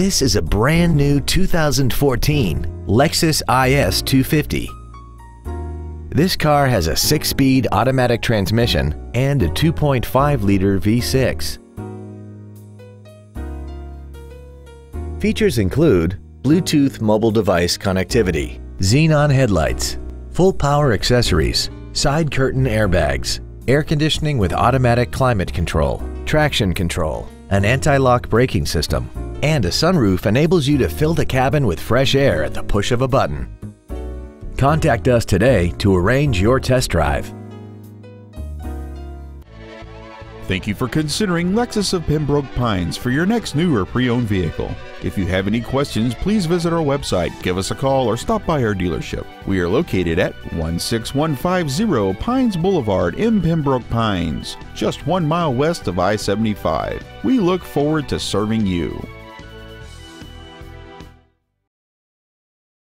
This is a brand new 2014 Lexus IS 250. This car has a 6-speed automatic transmission and a 2.5-liter V6. Features include Bluetooth mobile device connectivity, xenon headlights, full power accessories, side curtain airbags, air conditioning with automatic climate control, traction control, an anti-lock braking system, and a sunroof enables you to fill the cabin with fresh air at the push of a button. Contact us today to arrange your test drive. Thank you for considering Lexus of Pembroke Pines for your next new or pre-owned vehicle. If you have any questions, please visit our website, give us a call, or stop by our dealership. We are located at 16150 Pines Boulevard in Pembroke Pines, just one mile west of I-75. We look forward to serving you.